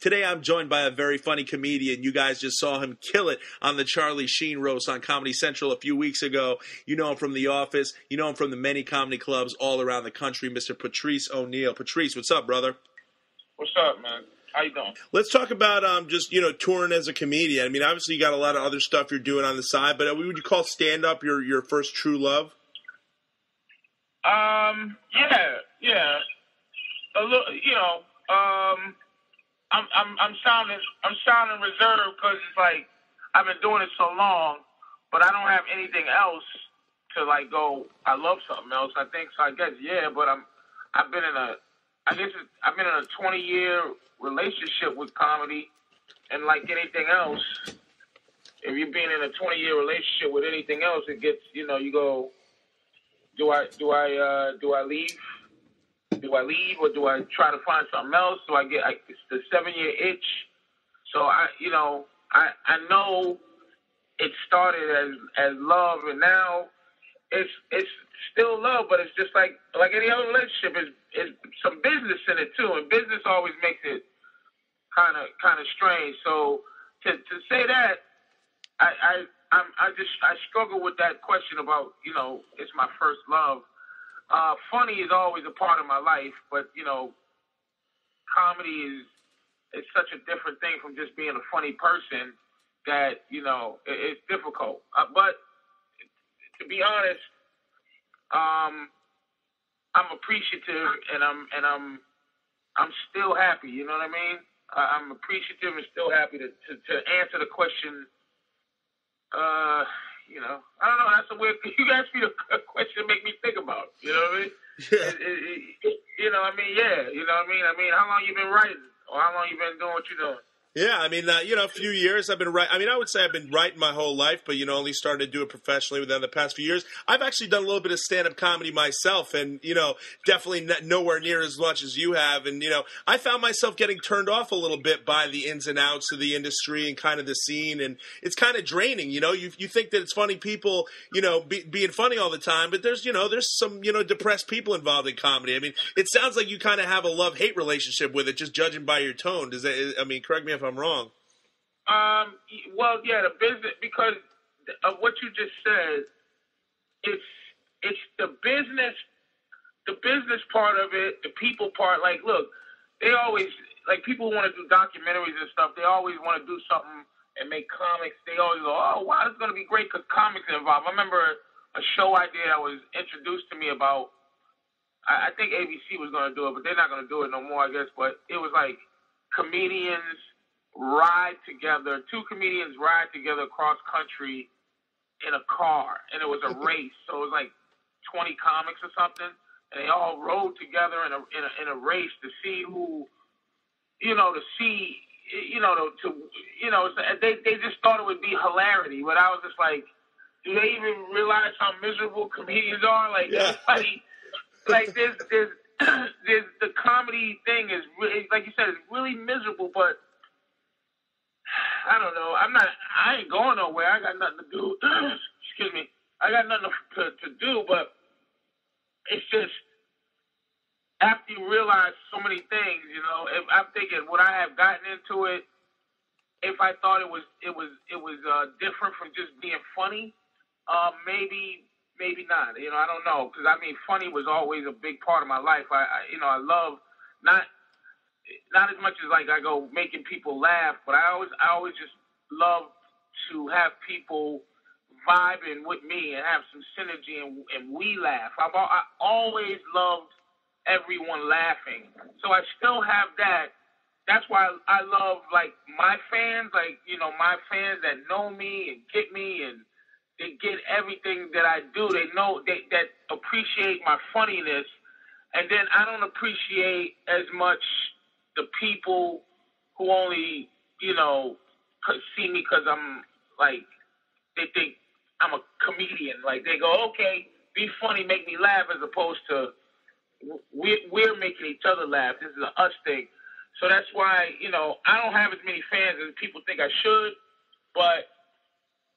Today I'm joined by a very funny comedian. You guys just saw him kill it on the Charlie Sheen roast on Comedy Central a few weeks ago. You know him from The Office. You know him from the many comedy clubs all around the country, Mr. Patrice O'Neal. Patrice, what's up, brother? What's up, man? How you doing? Let's talk about um, just you know touring as a comedian. I mean, obviously you got a lot of other stuff you're doing on the side, but would you call stand up your your first true love? Um, yeah, yeah. A little, you know. Um, I'm I'm I'm sounding I'm sounding reserved because it's like I've been doing it so long, but I don't have anything else to like go. I love something else. I think so. I guess yeah, but I'm I've been in a I guess I've been in a 20 year relationship with comedy, and like anything else, if you've been in a 20 year relationship with anything else, it gets you know you go, do I do I uh, do I leave? Do I leave or do I try to find something else? Do I get I, it's the seven year itch? So I you know I I know it started as as love and now it's it's still love, but it's just like like any other relationship is is some business in it too, and business always makes it kind of kind of strange. So to to say that, I I I'm, I just I struggle with that question about you know it's my first love. Uh, funny is always a part of my life, but you know, comedy is is such a different thing from just being a funny person that you know it, it's difficult. Uh, but to be honest, um, I'm appreciative and I'm and I'm I'm still happy. You know what I mean? I'm appreciative and still happy to, to, to answer the question. Uh, you know, I don't know. That's a weird. You asked me a question to make me think about. You know what I mean? Yeah. It, it, it, you know, I mean, yeah. You know what I mean? I mean, how long you been writing, or how long you been doing what you're doing? Yeah, I mean, uh, you know, a few years I've been writing. I mean, I would say I've been writing my whole life, but you know, only started to do it professionally within the past few years. I've actually done a little bit of stand-up comedy myself, and you know, definitely nowhere near as much as you have. And you know, I found myself getting turned off a little bit by the ins and outs of the industry and kind of the scene, and it's kind of draining. You know, you you think that it's funny people, you know, be, being funny all the time, but there's you know, there's some you know depressed people involved in comedy. I mean, it sounds like you kind of have a love-hate relationship with it, just judging by your tone. Does that? I mean, correct me if I'm wrong. Um. Well, yeah, the business because of what you just said. It's it's the business, the business part of it, the people part. Like, look, they always like people want to do documentaries and stuff. They always want to do something and make comics. They always go, oh wow, it's gonna be great because comics are involved. I remember a show I did. I was introduced to me about. I, I think ABC was gonna do it, but they're not gonna do it no more, I guess. But it was like comedians ride together. Two comedians ride together cross country in a car, and it was a race. So it was like 20 comics or something, and they all rode together in a in a, in a race to see who, you know, to see, you know, to, to you know, they they just thought it would be hilarity, but I was just like, do they even realize how miserable comedians are? Like, yeah. like, like this this this the comedy thing is really, like you said, it's really miserable, but I don't know. I'm not. I ain't going nowhere. I got nothing to do. Excuse me. I got nothing to, to do. But it's just after you realize so many things, you know. If I'm thinking, would I have gotten into it if I thought it was it was it was uh, different from just being funny? Uh, maybe maybe not. You know, I don't know because I mean, funny was always a big part of my life. I, I you know I love not not as much as like I go making people laugh, but I always I always just love to have people vibing with me and have some synergy and, and we laugh. I've I always loved everyone laughing, so I still have that. That's why I love like my fans, like you know my fans that know me and get me and they get everything that I do. They know they that appreciate my funniness, and then I don't appreciate as much the people who only, you know, see me because I'm like, they think I'm a comedian. Like they go, okay, be funny, make me laugh, as opposed to we're, we're making each other laugh. This is an us thing. So that's why, you know, I don't have as many fans as people think I should, but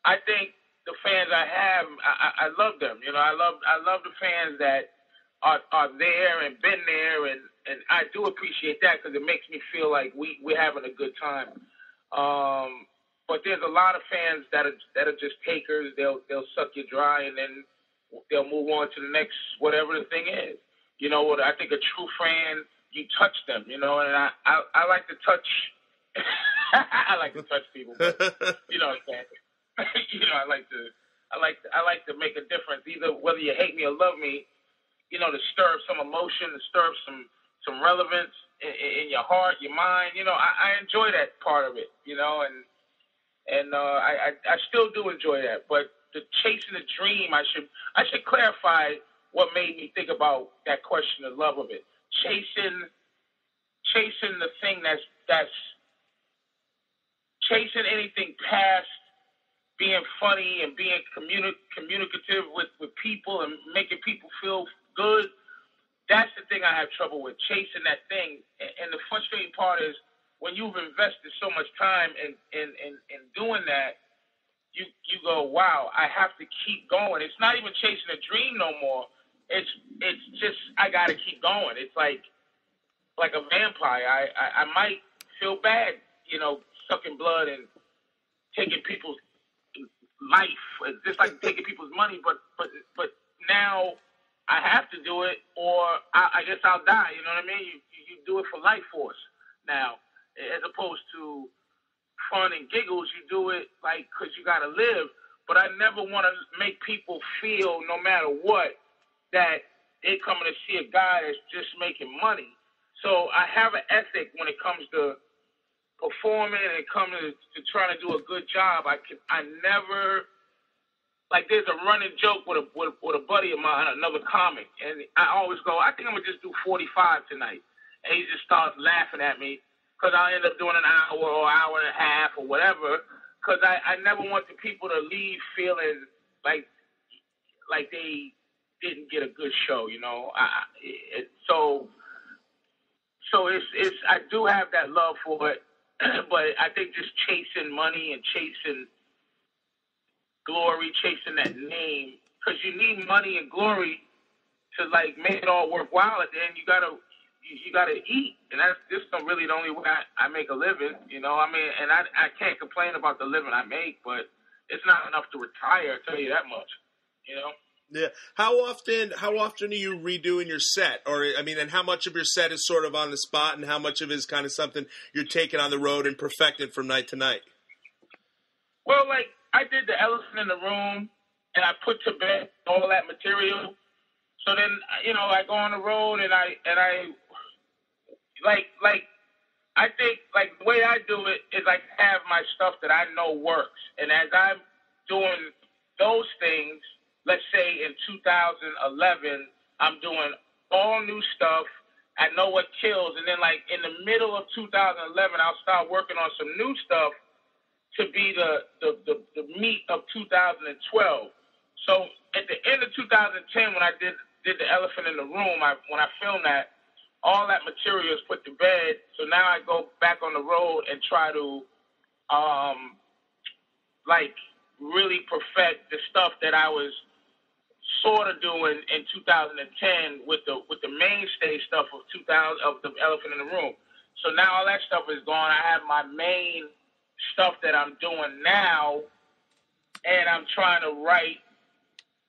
I think the fans I have, I, I love them. You know, I love I love the fans that are are there and been there and and I do appreciate that because it makes me feel like we we're having a good time. Um, but there's a lot of fans that are that are just takers. They'll they'll suck you dry and then they'll move on to the next whatever the thing is. You know what? I think a true fan, you touch them. You know, and I I, I like to touch. I like to touch people. But, you know what I'm saying? you know, I like to I like to, I like to make a difference. Either whether you hate me or love me, you know, to stir up some emotion, to stir up some some relevance in, in your heart, your mind. You know, I, I enjoy that part of it. You know, and and uh, I, I I still do enjoy that. But the chasing the dream, I should I should clarify what made me think about that question, the love of it. Chasing chasing the thing that's that's chasing anything past being funny and being communi- communicative with, with people and making people feel good. That's the thing I have trouble with, chasing that thing. And, the frustrating part is when you've invested so much time in, in, in, in doing that, you, you go, wow, I have to keep going. It's not even chasing a dream no more. It's it's just I gotta keep going. It's like like a vampire. I, I, I might feel bad, you know, sucking blood and taking people's life. It's just like taking people's money, but but but now I have to do it, or I, I guess I'll die. You know what I mean? You, you do it for life force now, as opposed to fun and giggles. You do it like because you got to live. But I never want to make people feel, no matter what, that they're coming to see a guy that's just making money. So I have an ethic when it comes to performing and comes to, to trying to do a good job. I can I never like there's a running joke with a with, with a buddy of mine, another comic, and I always go, I think I'm gonna just do 45 tonight, and he just starts laughing at me because I end up doing an hour or hour and a half or whatever, because I I never want the people to leave feeling like like they didn't get a good show, you know. I, it, so so it's it's I do have that love for it, but I think just chasing money and chasing glory, chasing that name, because you need money and glory to like make it all worthwhile. At the end, you gotta you, you gotta eat, and that's just really the only way I, I make a living. You know, I mean, and I I can't complain about the living I make, but it's not enough to retire. I tell you that much. You know. Yeah. How often? How often are you redoing your set? Or I mean, and how much of your set is sort of on the spot, and how much of it is kind of something you're taking on the road and perfecting from night to night? Well, like I did the elephant in the room, and I put to bed all that material. So then, you know, I go on the road and I and I like like I think like the way I do it is I have my stuff that I know works, and as I'm doing those things, let's say in 2011, I'm doing all new stuff. I know what kills, and then like in the middle of 2011, I'll start working on some new stuff to be the, the, the, the meat of 2012. So at the end of 2010, when I did did the Elephant in the Room, I, when I filmed that, all that material is put to bed. So now I go back on the road and try to, um, like really perfect the stuff that I was sort of doing in 2010 with the with the mainstay stuff of 2000 of the Elephant in the Room. So now all that stuff is gone. I have my main stuff that I'm doing now, and I'm trying to write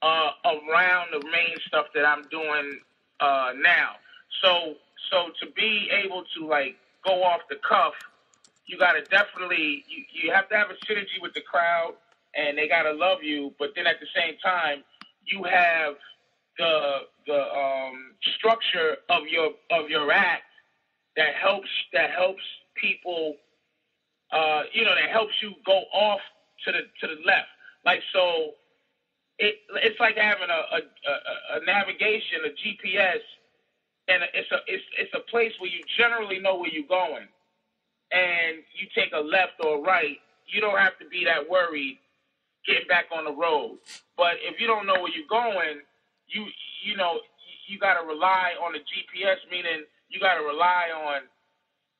uh, around the main stuff that I'm doing uh, now. So, so to be able to like go off the cuff, you got to definitely you, you have to have a synergy with the crowd, and they got to love you. But then at the same time, you have the the um, structure of your of your act that helps that helps people uh, you know, that helps you go off to the to the left. Like so, it it's like having a a, a, navigation, a GPS, and it's a it's it's a place where you generally know where you're going, and you take a left or a right. You don't have to be that worried getting back on the road. But if you don't know where you're going, you you know you got to rely on the GPS, meaning you got to rely on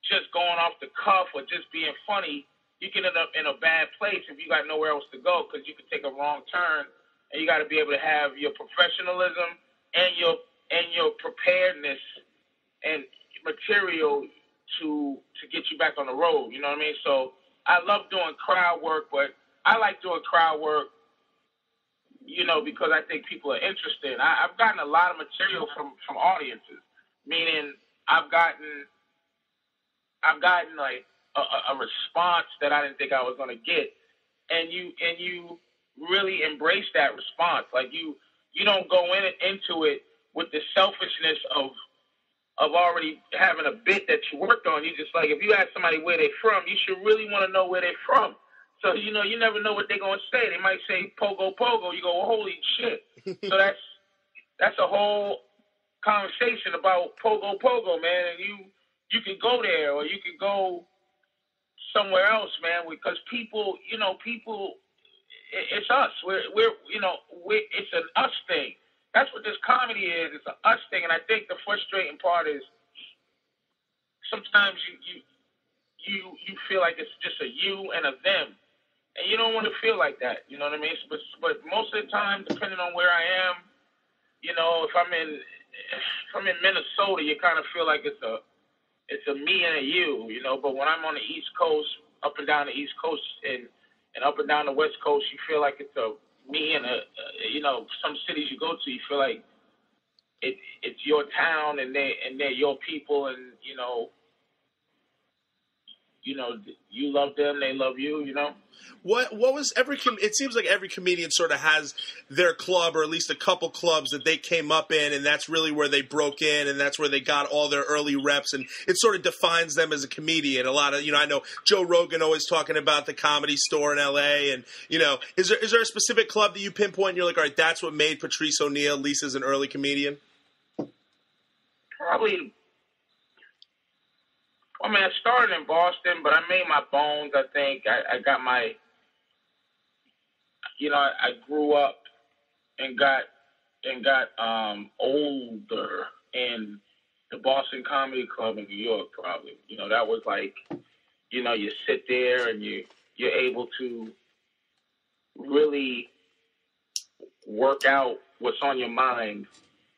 just going off the cuff or just being funny, you can end up in a bad place if you got nowhere else to go because you can take a wrong turn, and you got to be able to have your professionalism and your and your preparedness and material to to get you back on the road. You know what I mean? So I love doing crowd work, but I like doing crowd work, you know, because I think people are interested. I, I've gotten a lot of material from from audiences, meaning I've gotten I've gotten like a, a response that I didn't think I was gonna get, and you and you really embrace that response. Like you you don't go in into it with the selfishness of of already having a bit that you worked on. You just like if you ask somebody where they're from, you should really want to know where they're from. So you know you never know what they're gonna say. They might say pogo pogo. You go well, holy shit. so that's that's a whole conversation about pogo pogo, man. And you you can go there or you can go somewhere else, man, because people, you know, people, it's us. We're, we're, you know, we it's an us thing. That's what this comedy is. It's an us thing, and I think the frustrating part is sometimes you you you you feel like it's just a you and a them, and you don't want to feel like that. You know what I mean? But but most of the time, depending on where I am, you know, if I'm in if I'm in Minnesota, you kind of feel like it's a it's a me and a you, you know. But when I'm on the East Coast, up and down the East Coast, and and up and down the West Coast, you feel like it's a me and a, a you know some cities you go to, you feel like it it's your town and they and they're your people, and you know you know, you love them, they love you. You know. What what was every? Com- it seems like every comedian sort of has their club, or at least a couple clubs that they came up in, and that's really where they broke in, and that's where they got all their early reps, and it sort of defines them as a comedian. A lot of you know, I know Joe Rogan always talking about the comedy store in L.A., and you know, is there is there a specific club that you pinpoint? And you're like, all right, that's what made Patrice O'Neal, Lisa's an early comedian. Probably I mean, I started in Boston, but I made my bones. I think I, I got my, you know, I, I grew up and got and got um older in the Boston Comedy Club in New York. Probably, you know, that was like, you know, you sit there and you you're able to really work out what's on your mind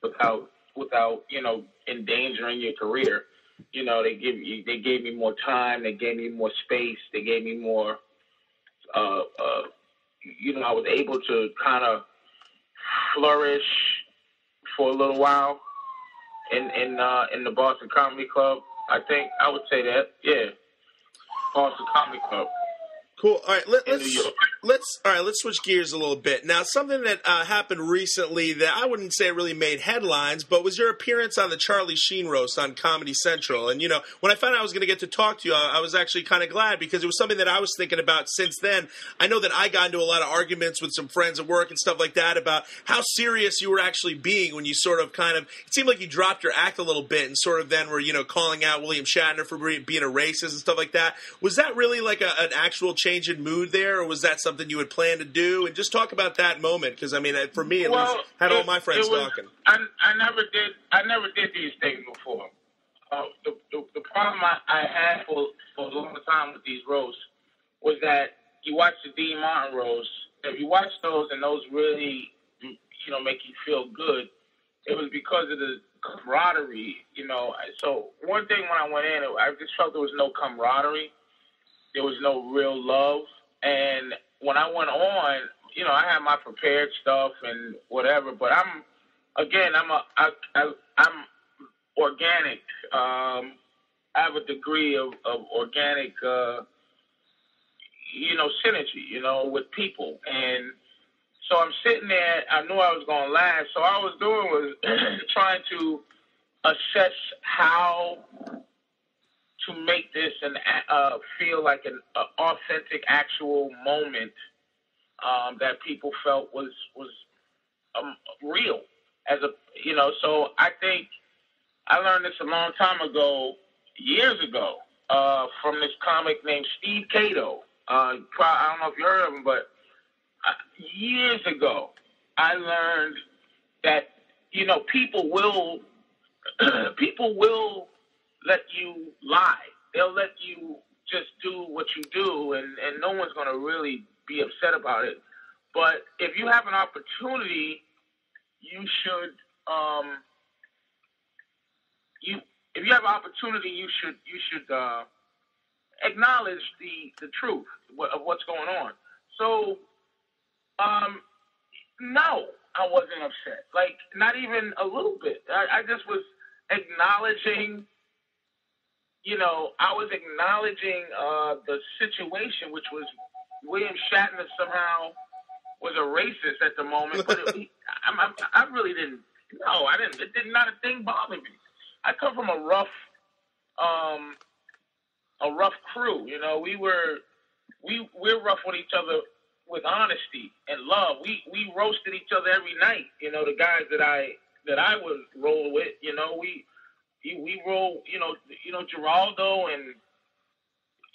without without you know endangering your career you know, they give you, they gave me more time, they gave me more space, they gave me more, uh, uh, you know, I was able to kind of flourish for a little while in in uh, in the Boston Comedy Club. I think I would say that, yeah, Boston Comedy Club. Cool. All right, let, us let's all right. Let's switch gears a little bit now. Something that uh, happened recently that I wouldn't say really made headlines, but was your appearance on the Charlie Sheen roast on Comedy Central. And you know, when I found out I was going to get to talk to you, I, I was actually kind of glad because it was something that I was thinking about since then. I know that I got into a lot of arguments with some friends at work and stuff like that about how serious you were actually being when you sort of kind of. It seemed like you dropped your act a little bit and sort of then were you know calling out William Shatner for being a racist and stuff like that. Was that really like a, an actual change in mood there, or was that something you had planned to do? And just talk about that moment, because I mean, for me at well, least, had it, all my friends was, talking. I, I never did. I never did these things before. Uh, the, the, the problem I, I had for for a long time with these roasts was that you watch the Dean Martin roast. If you watch those and those really, you know, make you feel good, it was because of the camaraderie. You know, so one thing when I went in, I just felt there was no camaraderie there was no real love. And when I went on, you know, I had my prepared stuff and whatever, but I'm again, I'm a, I, I, I'm organic. Um, I have a degree of, of organic, uh, you know, synergy, you know, with people. And so I'm sitting there, I knew I was going to last. So I was doing was trying to assess how to make this and uh, feel like an uh, authentic, actual moment um, that people felt was was um, real as a you know. So I think I learned this a long time ago, years ago, uh, from this comic named Steve Cato. Uh, I don't know if you heard of him, but uh, years ago, I learned that you know people will people will let you lie. They'll let you just do what you do, and, and no one's going to really be upset about it. But if you have an opportunity, you should um, you if you have an opportunity, you should you should uh, acknowledge the the truth of what's going on. So, um, no, I wasn't upset. Like not even a little bit. I, I just was acknowledging. You know, I was acknowledging uh, the situation, which was William Shatner somehow was a racist at the moment, but it, I, I, I really didn't. No, I didn't. It did not a thing bother me. I come from a rough, um, a rough crew. You know, we were, we we're rough with each other with honesty and love. We we roasted each other every night. You know, the guys that I that I would roll with. You know, we we roll. You know, you know Giraldo and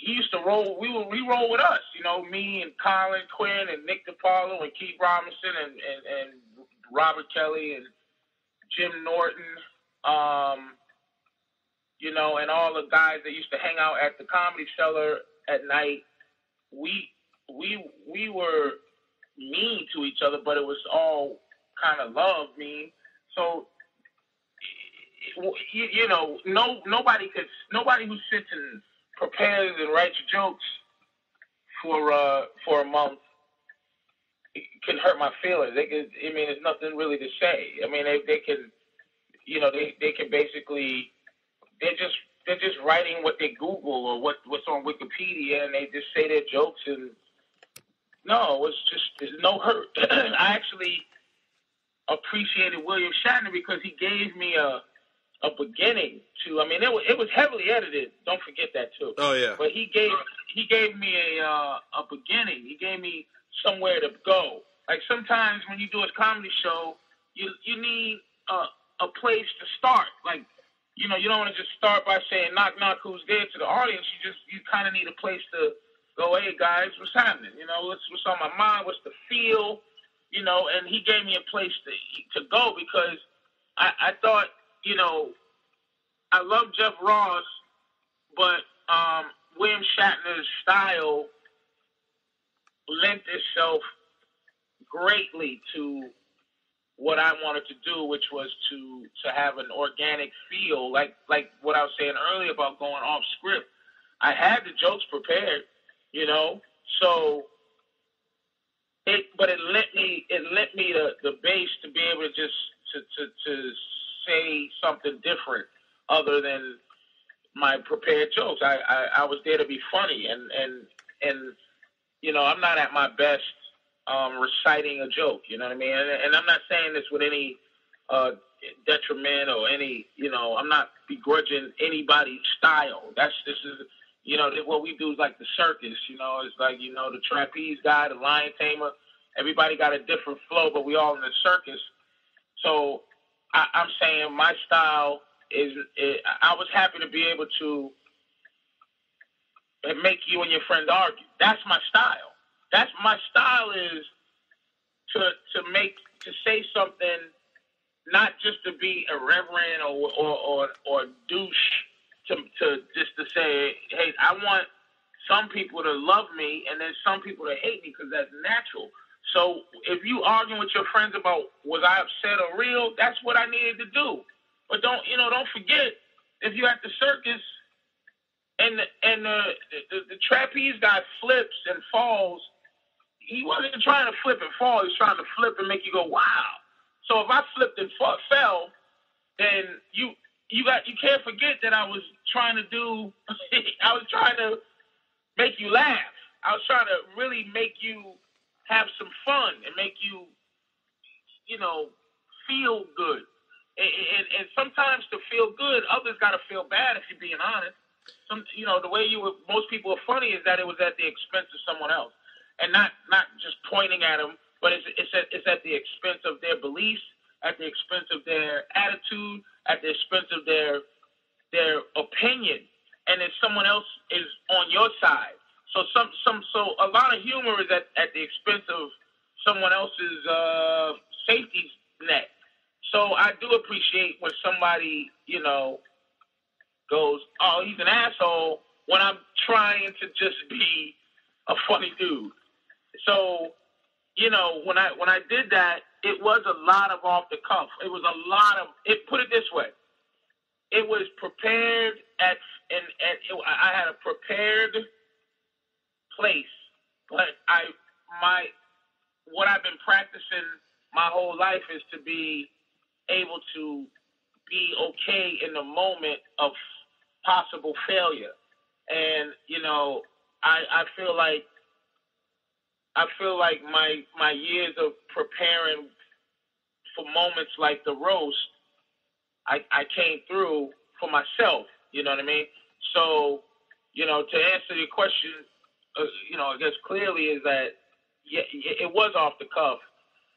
he used to roll. We would we roll with us, you know, me and Colin Quinn and Nick DiPaolo and Keith Robinson and and, and Robert Kelly and Jim Norton, um, you know, and all the guys that used to hang out at the Comedy Cellar at night. We we we were mean to each other, but it was all kind of love mean. So you, you know, no nobody could nobody who sits and prepares and writes jokes for uh, for a month can hurt my feelings. They can, I mean, there's nothing really to say. I mean, they they can, you know, they they can basically they're just they're just writing what they Google or what what's on Wikipedia, and they just say their jokes. And no, it's just there's no hurt. I actually appreciated William Shatner because he gave me a a beginning to. I mean, it was it was heavily edited. Don't forget that too. Oh yeah. But he gave he gave me a uh, a beginning. He gave me somewhere to go. Like sometimes when you do a comedy show, you you need a a place to start. Like you know, you don't want to just start by saying knock knock who's there to the audience. You just you kind of need a place to go. Hey guys, what's happening? You know, what's what's on my mind? What's the feel? You know, and he gave me a place to to go because I, I thought you know, I love Jeff Ross, but um, William Shatner's style lent itself greatly to what I wanted to do, which was to to have an organic feel, like like what I was saying earlier about going off script. I had the jokes prepared, you know, so it but it lent me it lent me the the base to be able to just to to, to say something different other than my prepared jokes. I, I, I was there to be funny and, and and you know, I'm not at my best um, reciting a joke, you know what I mean? And, and I'm not saying this with any uh, detriment or any, you know, I'm not begrudging anybody's style. That's this is you know, what we do is like the circus, you know, it's like, you know, the trapeze guy, the lion tamer, everybody got a different flow, but we all in the circus. So I, am saying my style is, is, I was happy to be able to make you and your friend argue. That's my style. That's my style is to to make to say something not just to be irreverent or or or, or douche to to just to say, hey, I want some people to love me and then some people to hate me because that's natural. So if you arguing with your friends about was I upset or real, that's what I needed to do. But don't you know? Don't forget if you're at the circus and the, and the, the the trapeze guy flips and falls, he wasn't trying to flip and fall. He's trying to flip and make you go wow. So if I flipped and fell, then you you got you can't forget that I was trying to do. I was trying to make you laugh. I was trying to really make you have some fun and make you, you know, feel good. And, and, and sometimes to feel good, others got to feel bad if you're being honest. Some, you know, the way you were, most people are funny is that it was at the expense of someone else, and not not just pointing at them, but it's it's at, it's at the expense of their beliefs, at the expense of their attitude, at the expense of their their opinion, and then someone else is on your side. So some some so a lot of humor is at, at the expense of someone else's uh, safety net. So I do appreciate when somebody you know goes, "Oh, he's an asshole," when I'm trying to just be a funny dude. So you know when I when I did that, it was a lot of off the cuff. It was a lot of it. Put it this way, it was prepared at and, and it, I had a prepared place, but I my what I've been practicing my whole life is to be able to be okay in the moment of possible failure. And, you know, I, I feel like I feel like my my years of preparing for moments like the roast, I, I came through for myself. You know what I mean? So, you know, to answer your question, uh, you know, I guess clearly is that yeah, it was off the cuff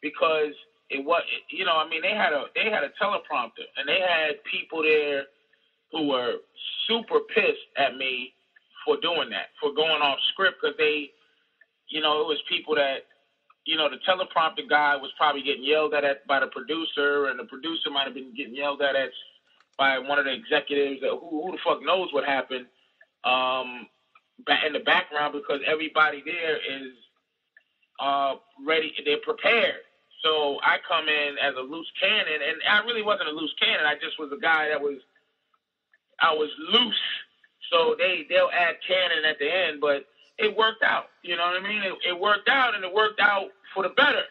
because it was, you know, I mean, they had a they had a teleprompter and they had people there who were super pissed at me for doing that, for going off script because they, you know, it was people that, you know, the teleprompter guy was probably getting yelled at by the producer, and the producer might have been getting yelled at at by one of the executives. Who, who the fuck knows what happened um, in the background because everybody there is uh, ready, they're prepared. So I come in as a loose cannon, and I really wasn't a loose cannon. I just was a guy that was, I was loose. So they they'll add cannon at the end, but it worked out. You know what I mean? It, it worked out, and it worked out for the better.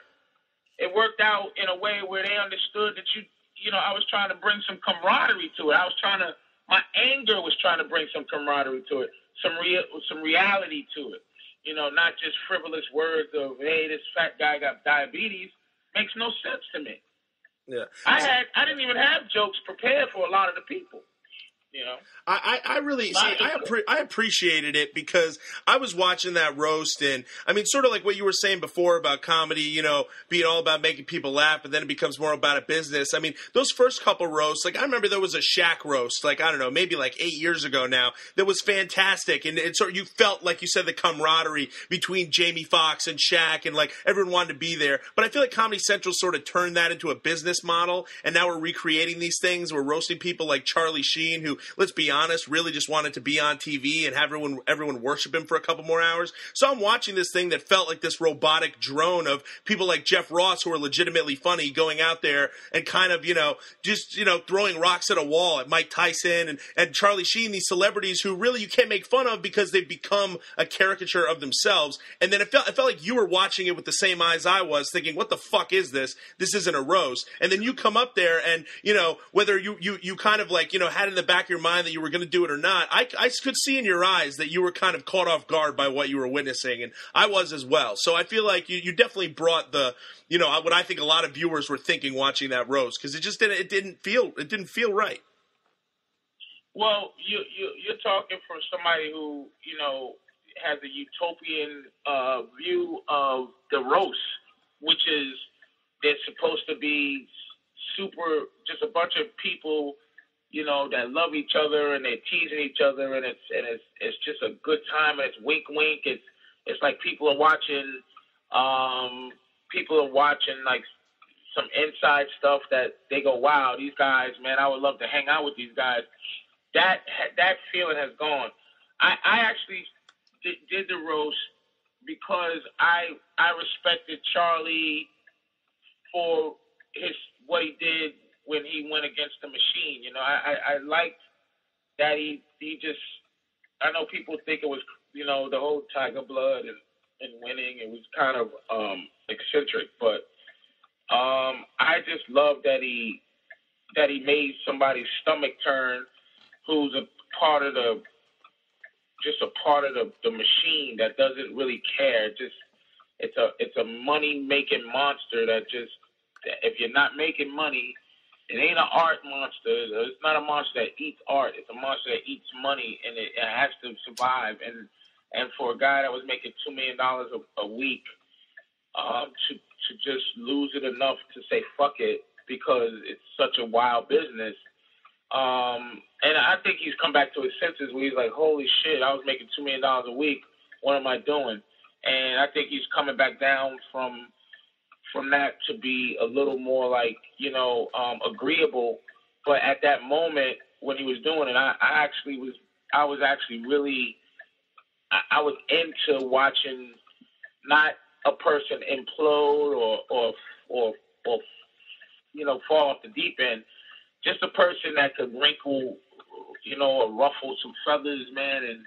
It worked out in a way where they understood that you, you know, I was trying to bring some camaraderie to it. I was trying to, my anger was trying to bring some camaraderie to it, some real, some reality to it. You know, not just frivolous words of, hey, this fat guy got diabetes makes no sense to me. Yeah. I had I didn't even have jokes prepared for a lot of the people. You know, I, I really see. I, appre- I appreciated it because I was watching that roast, and I mean, sort of like what you were saying before about comedy. You know, being all about making people laugh, but then it becomes more about a business. I mean, those first couple roasts, like I remember there was a Shaq roast, like I don't know, maybe like eight years ago now, that was fantastic, and it sort of you felt like you said the camaraderie between Jamie Foxx and Shaq, and like everyone wanted to be there. But I feel like Comedy Central sort of turned that into a business model, and now we're recreating these things. We're roasting people like Charlie Sheen, who let's be honest, really just wanted to be on TV and have everyone everyone worship him for a couple more hours. So I'm watching this thing that felt like this robotic drone of people like Jeff Ross who are legitimately funny going out there and kind of, you know, just, you know, throwing rocks at a wall at Mike Tyson and, and Charlie Sheen, these celebrities who really you can't make fun of because they've become a caricature of themselves. And then it felt, it felt like you were watching it with the same eyes I was, thinking, what the fuck is this? This isn't a roast. And then you come up there and, you know, whether you, you, you kind of like, you know, had in the back of your mind that you were going to do it or not, I, I could see in your eyes that you were kind of caught off guard by what you were witnessing, and I was as well. So I feel like you, you definitely brought the, you know, what I think a lot of viewers were thinking watching that roast because it just didn't, it didn't feel, it didn't feel right. Well, you, you you're talking from somebody who you know has a utopian uh, view of the roast, which is they're supposed to be super, just a bunch of people you know, that love each other and they're teasing each other and it's and it's it's just a good time and it's wink wink. It's it's like people are watching um people are watching like some inside stuff that they go, Wow, these guys, man, I would love to hang out with these guys. That that feeling has gone. I, I actually did, did the roast because I I respected Charlie for his what he did when he went against the machine. You know, I, I, I liked that he he just. I know people think it was you know the whole Tiger Blood and and winning. It was kind of um, eccentric, but um, I just love that he that he made somebody's stomach turn, who's a part of the just a part of the, the machine that doesn't really care. Just it's a it's a money making monster that just if you're not making money, it ain't an art monster. It's not a monster that eats art. It's a monster that eats money, and it, it has to survive. And and for a guy that was making two million dollars a week, um, to to just lose it enough to say fuck it because it's such a wild business. Um, and I think he's come back to his senses where he's like, holy shit, I was making two million dollars a week. What am I doing? And I think he's coming back down from from that to be a little more like you know um, agreeable. But at that moment when he was doing it, I, I actually was I was actually really I, I was into watching not a person implode or or or or you know fall off the deep end. just a person that could wrinkle, you know, or ruffle some feathers, man, and.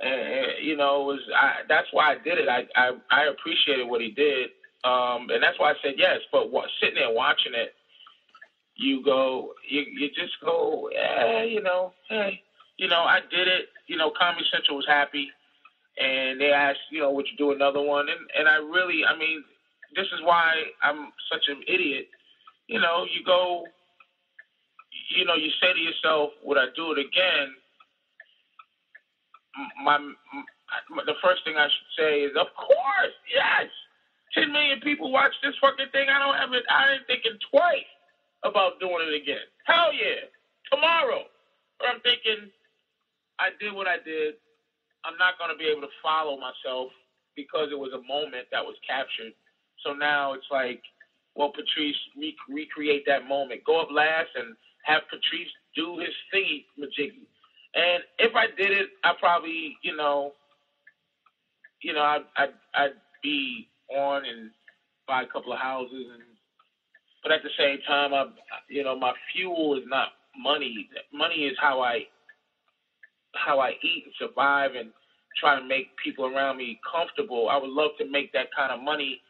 And, you know, was I, that's why I did it. I, I I appreciated what he did, um, and that's why I said yes. But what, sitting there watching it, you go, you you just go, yeah, you know, hey, you know, I did it. You know, Comedy Central was happy, and they asked, you know, would you do another one? And and I really, I mean, this is why I'm such an idiot. You know, you go, you know, you say to yourself, would I do it again? My, my the first thing I should say is, of course, yes. Ten million people watch this fucking thing. I don't have it. I ain't thinking twice about doing it again. Hell yeah, tomorrow. But I'm thinking, I did what I did. I'm not going to be able to follow myself because it was a moment that was captured. So now it's like, well, Patrice, re- recreate that moment. Go up last and have Patrice do his thingy majiggy. And if I did it, I probably, you know, you know, I'd, I'd, I'd be on and buy a couple of houses and but at the same time, I, you know, my fuel is not money. Money is how I how I eat and survive and try to make people around me comfortable. I would love to make that kind of money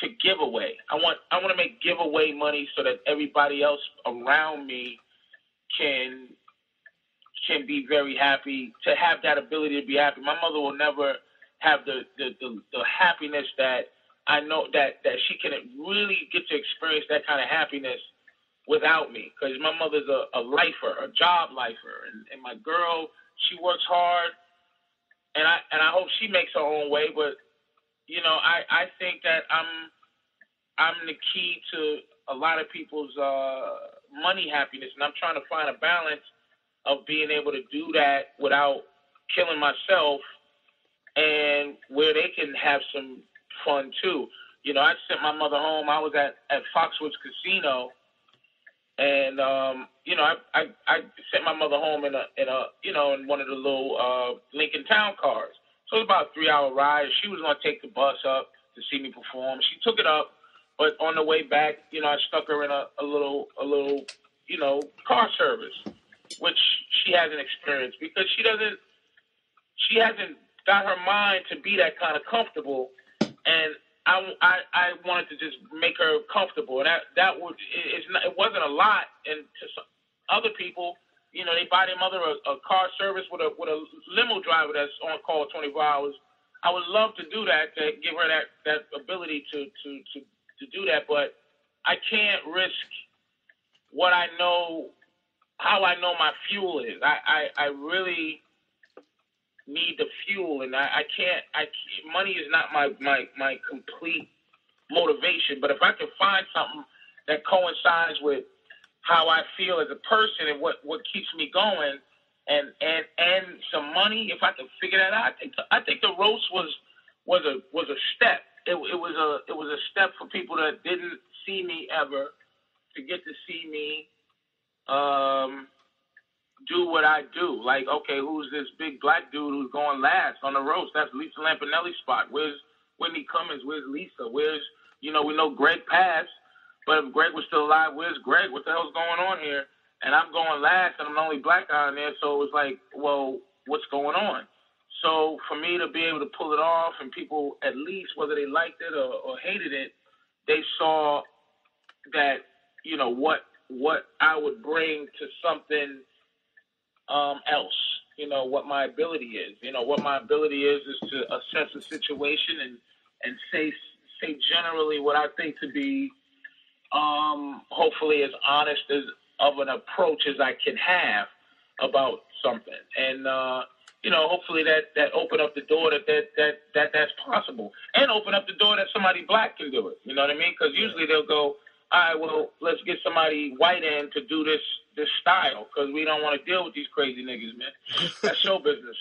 to give away. I want I want to make giveaway money so that everybody else around me can can be very happy to have that ability to be happy. My mother will never have the the, the, the happiness that I know that that she can really get to experience that kind of happiness without me because my mother's a, a lifer, a job lifer, and, and my girl she works hard, and I and I hope she makes her own way. But you know, I I think that I'm I'm the key to a lot of people's uh, money happiness, and I'm trying to find a balance of being able to do that without killing myself, and where they can have some fun too. You know, I sent my mother home. I was at at Foxwoods Casino, and um, you know, I, I I sent my mother home in a in a you know in one of the little uh, Lincoln Town cars. So it was about a three hour ride. She was to take the bus up to see me perform. She took it up, but on the way back, you know, I stuck her in a, a little a little you know car service, which she hasn't experienced because she doesn't she hasn't got her mind to be that kind of comfortable and I, I, I wanted to just make her comfortable. And that that would it's not, it wasn't a lot. And to some other people, you know, they buy their mother a, a car service with a with a limo driver that's on call 24 hours. I would love to do that to give her that that ability to to to to do that, but I can't risk what I know, how I know my fuel is. I I, I really need the fuel, and I, I can't. I money is not my my my complete motivation. But if I can find something that coincides with how I feel as a person and what what keeps me going, and and and some money, if I can figure that out, I think the, I think the roast was was a was a step. It, it was a it was a step for people that didn't see me ever to get to see me. Um, do what I do. Like, okay, who's this big black dude who's going last on the roast? That's Lisa Lampanelli's spot. Where's Whitney Cummings? Where's Lisa? Where's, you know, we know Greg passed, but if Greg was still alive, where's Greg? What the hell's going on here? And I'm going last, and I'm the only black guy in there, so it was like, well, what's going on? So for me to be able to pull it off, and people at least whether they liked it or, or hated it, they saw that you know what what I would bring to something um, else. You know what my ability is. You know what my ability is is to assess a situation and and say say generally what I think to be um, hopefully as honest as of an approach as I can have about something. And uh, you know, hopefully that that open up the door that that that, that that's possible, and open up the door that somebody black can do it. You know what I mean? Because usually they'll go, all right, well, let's get somebody white in to do this this style because we don't want to deal with these crazy niggas, man. That's show business.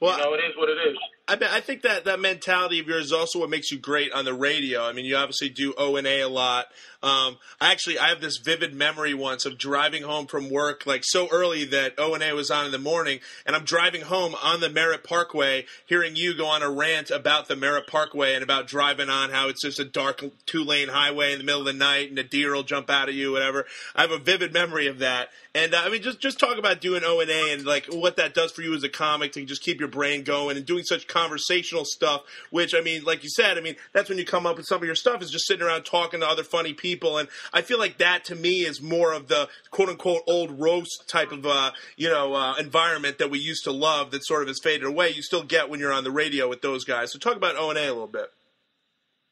Well, you know, it is what it is. I I think that that mentality of yours is also what makes you great on the radio. I mean, you obviously do O and A a lot. Um, I actually I have this vivid memory once of driving home from work like so early that O and A was on in the morning, and I'm driving home on the Merritt Parkway, hearing you go on a rant about the Merritt Parkway and about driving on how it's just a dark two lane highway in the middle of the night and a deer will jump out at you, whatever. I have a vivid memory of that, and uh, I mean just just talk about doing O and A and like what that does for you as a comic to just keep your brain going and doing such conversational stuff. Which I mean, like you said, I mean that's when you come up with some of your stuff is just sitting around talking to other funny people, and I feel like that to me is more of the quote unquote old roast type of uh, you know uh, environment that we used to love that sort of has faded away. You still get when you're on the radio with those guys. So talk about O and A a little bit.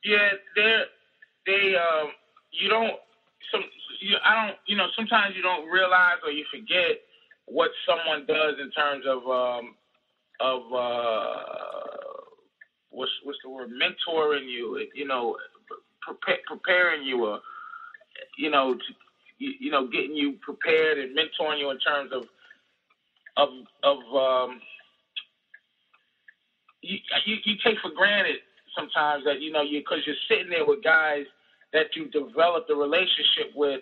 Yeah, they they um, you don't some you, I don't you know sometimes you don't realize or you forget what someone does in terms of um, of uh, what's what's the word? Mentoring you you know prepare, preparing you uh, you know to, you know getting you prepared and mentoring you in terms of of of um, you, you you take for granted sometimes that you know you because you're sitting there with guys that you developed a relationship with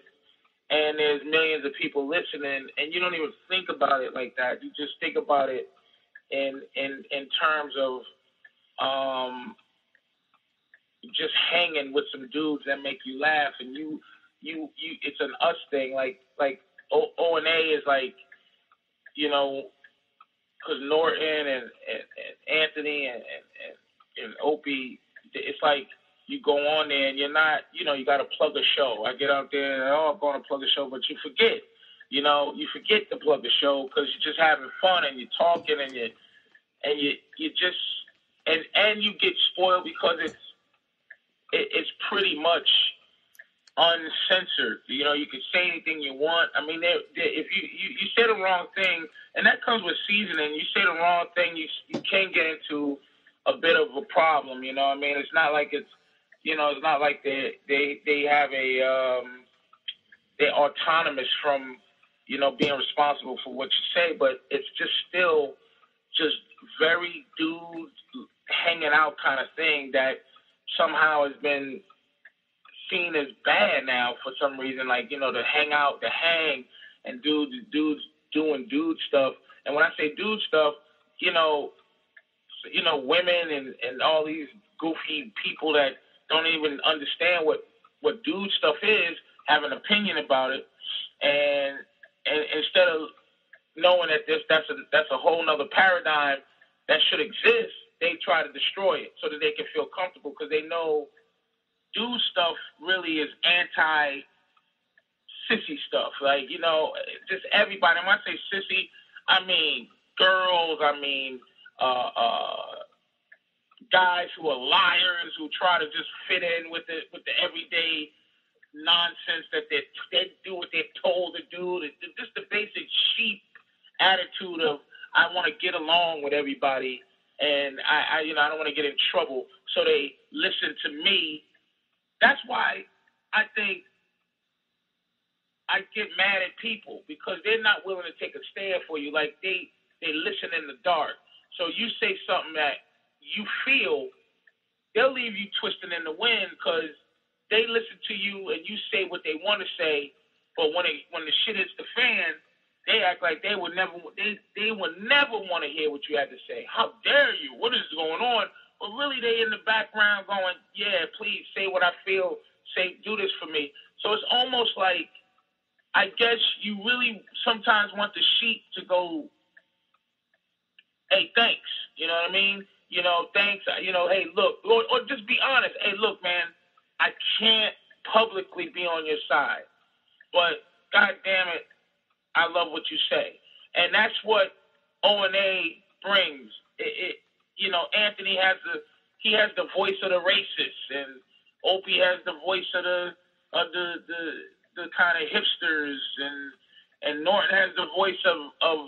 and there's millions of people listening and you don't even think about it like that. You just think about it in in in terms of um just hanging with some dudes that make you laugh and you you you it's an us thing like like o, o and a is like you know because norton and, and, and anthony and, and and opie it's like you go on there and you're not, you know, you got to plug a show. I get out there and oh, I'm going to plug a show, but you forget, you know, you forget to plug a show because you're just having fun and you're talking and you and you you just and and you get spoiled because it's it, it's pretty much uncensored. You know, you can say anything you want. I mean, they're, they're, if you, you you say the wrong thing, and that comes with seasoning. You say the wrong thing, you you can get into a bit of a problem. You know, I mean, it's not like it's you know, it's not like they they they have a um, they're autonomous from you know being responsible for what you say, but it's just still just very dude hanging out kind of thing that somehow has been seen as bad now for some reason. Like you know, to hang out, to hang, and dudes dudes doing dude stuff. And when I say dude stuff, you know, you know, women and and all these goofy people that don't even understand what what dude stuff is, have an opinion about it, and and instead of knowing that this that's a that's a whole nother paradigm that should exist, they try to destroy it so that they can feel comfortable because they know dude stuff really is anti sissy stuff. Like, you know, just everybody. When I say sissy, I mean girls, I mean uh uh guys who are liars who try to just fit in with the with the everyday nonsense that they they do what they're told to do. Sheep attitude of I want to get along with everybody, and I, I you know I don't want to get in trouble, so they listen to me. That's why I think I get mad at people because they're not willing to take a stand for you. Like they they listen in the dark. So you say something that you feel, they'll leave you twisting in the wind because they listen to you and you say what they want to say, but when it when the shit hits the fan, they act like they would never they they would never want to hear what you had to say. How dare you? What is going on? But really, they in the background going, yeah, please say what I feel. Say do this for me. So it's almost like I guess you really sometimes want the sheep to go, hey, thanks. You know what I mean? you know, thanks, you know, hey, look, or, or just be honest. Hey, look, man, I can't publicly be on your side, but God damn it, I love what you say, and that's what O and A brings. It, it, you know, Anthony has the he has the voice of the racist, and Opie has the voice of the of the the, the kind of hipsters, and and Norton has the voice of of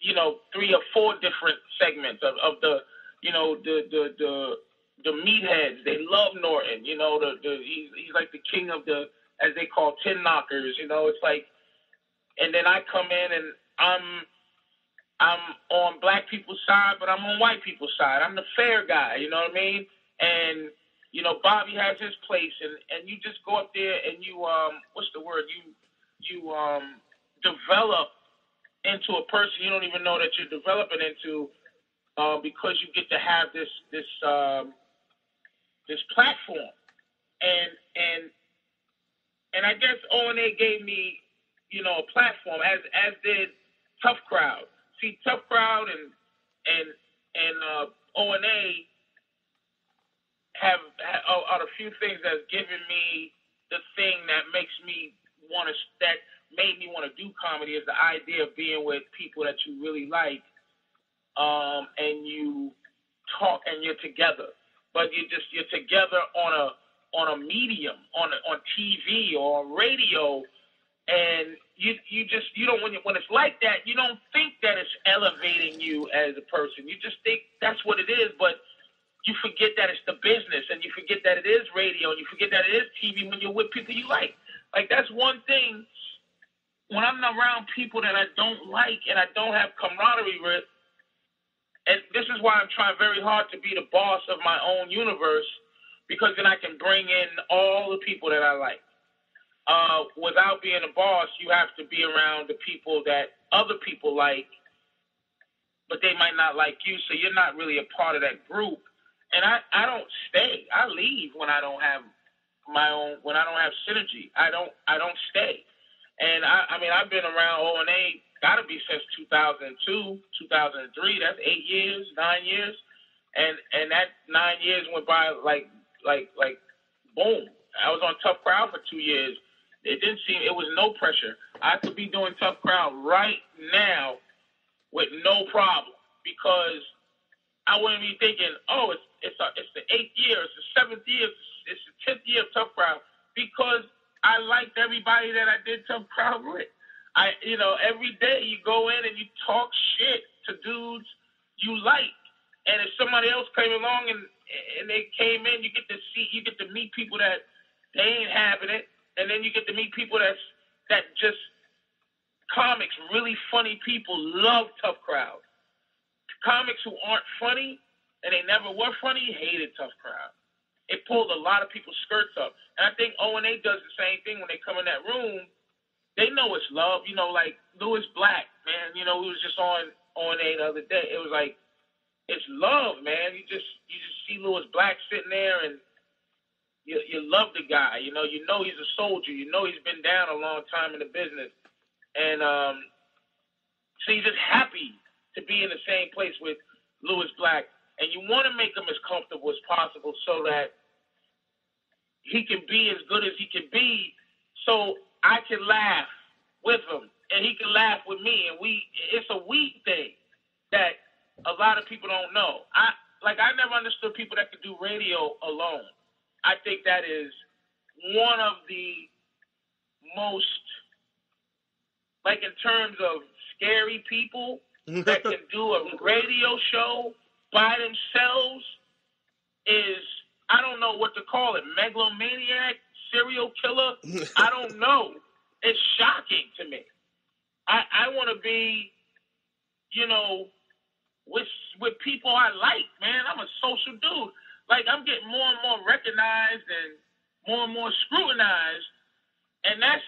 you know three or four different segments of, of the you know, the the the the meatheads. They love Norton. You know, the the he's he's like the king of the as they call tin knockers. You know, it's like, and then I come in and I'm I'm on black people's side, but I'm on white people's side. I'm the fair guy. You know what I mean? And you know, Bobby has his place, and and you just go up there and you um, what's the word? You you um develop into a person you don't even know that you're developing into, uh, because you get to have this this um, this platform, and and and I guess O and A gave me, you know, a platform as as did Tough Crowd. See, Tough Crowd and and and uh, O and A have, have are the few things that's given me the thing that makes me want to that made me want to do comedy is the idea of being with people that you really like, um, and you talk and you're together, but you just you're together on a on a medium, on a, on TV or radio, and you you just you don't when when it's like that, you don't think that it's elevating you as a person. You just think that's what it is, but you forget that it's the business, and you forget that it is radio, and you forget that it is TV when you're with people you like. Like that's one thing. When I'm around people that I don't like and I don't have camaraderie with, and this is why I'm trying very hard to be the boss of my own universe because then I can bring in all the people that I like. Uh, without being a boss, you have to be around the people that other people like, but they might not like you, so you're not really a part of that group. And I, I don't stay. I leave when I don't have my own when I don't have synergy. I don't I don't stay. And I, I mean I've been around O and A gotta be since 2002, 2003. That's eight years, nine years, and and that nine years went by like like like boom. I was on Tough Crowd for two years. It didn't seem it was no pressure. I could be doing Tough Crowd right now with no problem because I wouldn't be thinking, oh, it's it's a, it's the eighth year, it's the seventh year, it's the tenth year of Tough Crowd because I liked everybody that I did Tough Crowd with. I, you know, every day you go in and you talk shit to dudes you like, and if somebody else came along and and they came in, you get to see, you get to meet people that they ain't having it, and then you get to meet people that's that just comics, really funny people love Tough Crowd. Comics who aren't funny and they never were funny hated Tough Crowd. It pulled a lot of people's skirts up, and I think O and A does the same thing when they come in that room. They know it's love, you know, like Lewis Black, man. You know, we was just on O and A the other day. It was like it's love, man. You just you just see Lewis Black sitting there and you you love the guy. You know, you know he's a soldier. You know he's been down a long time in the business, and um, so you're just happy to be in the same place with Lewis Black, and you want to make him as comfortable as possible so that he can be as good as he can be, so I can laugh with him and he can laugh with me, and we it's a we thing that a lot of people don't know. I like I never understood people that could do radio alone. I think that is one of the most like in terms of scary people mm-hmm. that can do a radio show by themselves is I don't know what to call it, megalomaniac, serial killer. I don't know. It's shocking to me. I, I want to be, you know, with with people I like, man. I'm a social dude. Like I'm getting more and more recognized and more and more scrutinized, and that's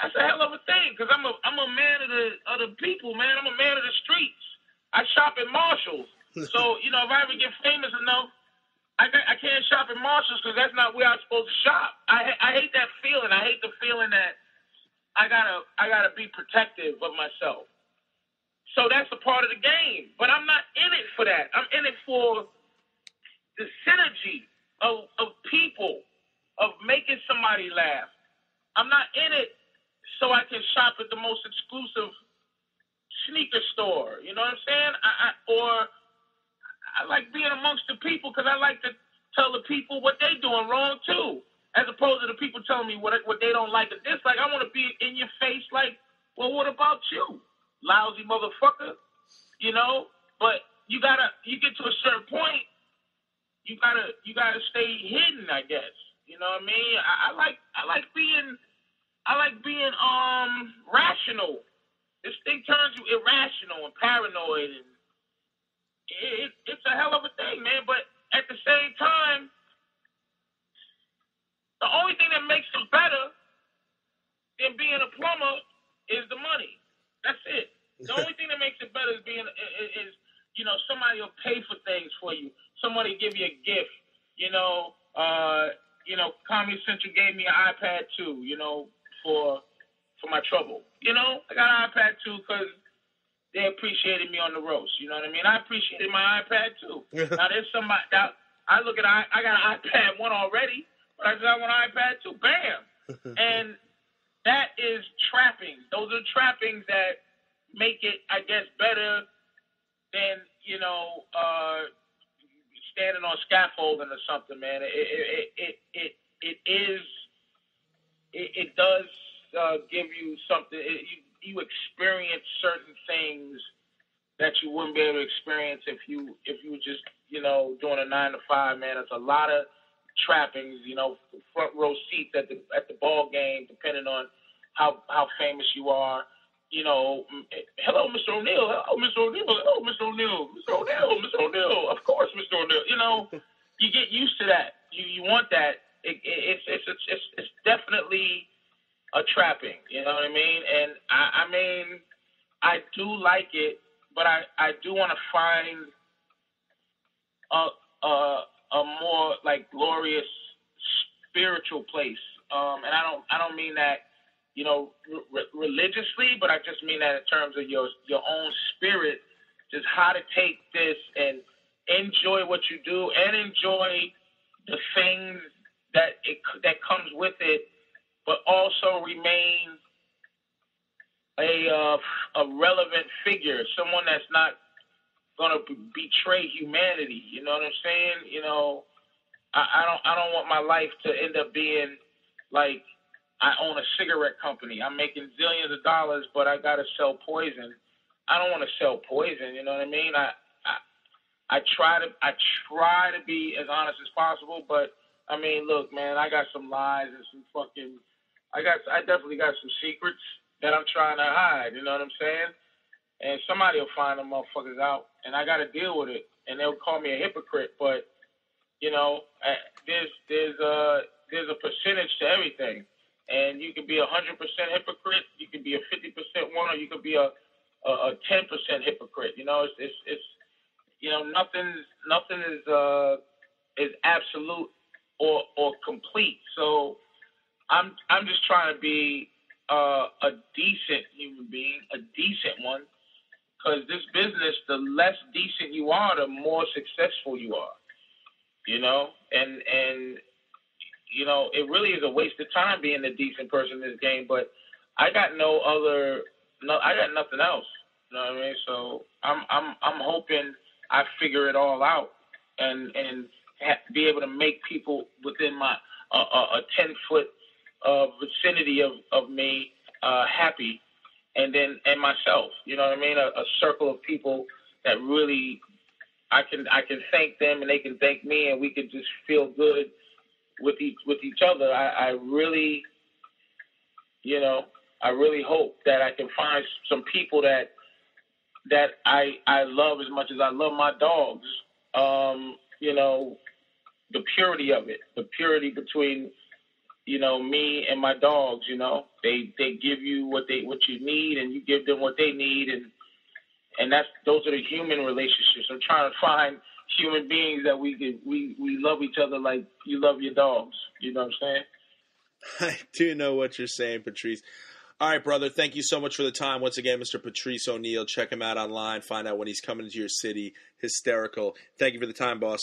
that's a hell of a thing because I'm a I'm a man of the of the people, man. I'm a man of the streets. I shop at Marshalls, so you know if I ever get famous enough, I I can't shop at Marshalls because that's not where I'm supposed to shop. I I hate that feeling. I hate the feeling that I gotta I gotta be protective of myself. So that's a part of the game. But I'm not in it for that. I'm in it for the synergy of, of people, of making somebody laugh. I'm not in it so I can shop at the most exclusive sneaker store. You know what I'm saying? I, I, or I like being amongst the people because I like to tell the people what they doing wrong too, as opposed to the people telling me what what they don't like or dislike. I want to be in your face like, well, what about you? lousy motherfucker, you know. But you gotta, you get to a certain point, you gotta you gotta stay hidden, I guess. You know what I mean? I, I like I like being I like being um rational. This thing turns you irrational and paranoid, and it, it, it's a hell of a thing, man. But at the same time, the only thing that makes it better than being a plumber is the money. That's it. The only thing that makes it better is being is, is you know somebody will pay for things for you give you a gift. You know, uh, you know, Comedy Central gave me an iPad too. You know, for for my trouble. You know, I got an iPad too because they appreciated me on the roast. You know what I mean? I appreciated my iPad too. now there's somebody that I look at. I, I got an iPad one already, but I got one iPad too. Bam, and that is trappings. Those are trappings that make it, I guess, better than you know uh, standing on scaffolding or something, man. It it it it, it is. It, it does uh, give you something. It, you, you experience certain things that you wouldn't be able to experience if you if you were just you know doing a nine to five. Man, it's a lot of trappings. You know, front row seats at the at the ball game, depending on how how famous you are. You know, hello, Mr. O'Neal. Hello, Mr. O'Neal. Hello, Mr. O'Neal. Mr. O'Neal. Mr. O'Neal. Of course, Mr. O'Neal. You know, you get used to that. You you want that. It, it, it's, it's it's it's definitely a trapping. You know what I mean? And I, I mean, I do like it, but I, I do want to find a, a a more like glorious spiritual place. Um, and I don't I don't mean that you know re- religiously, but I just mean that in terms of your your own spirit, just how to take this and enjoy what you do and enjoy the things that it that comes with it but also remain a uh, a relevant figure, someone that's not going to betray humanity. You know what I'm saying? You know, I, I don't I don't want my life to end up being like I own a cigarette company. I'm making zillions of dollars, but I got to sell poison. I don't want to sell poison. You know what I mean? I, I I try to I try to be as honest as possible, but I mean, look, man, I got some lies and some fucking I got I definitely got some secrets that I'm trying to hide. You know what I'm saying? And somebody will find them motherfuckers out, and I got to deal with it. And they'll call me a hypocrite, but you know, eh, there's there's a there's a percentage to everything, and you can be a hundred percent hypocrite, you can be a fifty percent one, or you could be a a ten percent hypocrite. You know, it's, it's it's you know nothing nothing is uh is absolute or or complete. So I'm I'm just trying to be uh, a decent human being, a decent one, because this business, the less decent you are, the more successful you are. You know, and and you know, it really is a waste of time being a decent person in this game. But I got no other, no, I got nothing else. You know what I mean? So I'm I'm I'm hoping I figure it all out and and ha- be able to make people within my uh, a ten foot uh, vicinity of, of me uh, happy, and then and myself. You know what I mean? A, a circle of people that really I can I can thank them and they can thank me, and we can just feel good with each with each other. I, I really, you know, I really hope that I can find some people that that I I love as much as I love my dogs. Um, you know, the purity of it, the purity between you know, me and my dogs, you know, they they give you what they what you need, and you give them what they need, and and that's those are the human relationships. I'm trying to find human beings that we could we we love each other like you love your dogs. You know what I'm saying? I do know what you're saying, Patrice. All right, brother. Thank you so much for the time. Once again, Mr. Patrice O'Neal. Check him out online. Find out when he's coming to your city. Hysterical. Thank you for the time, boss.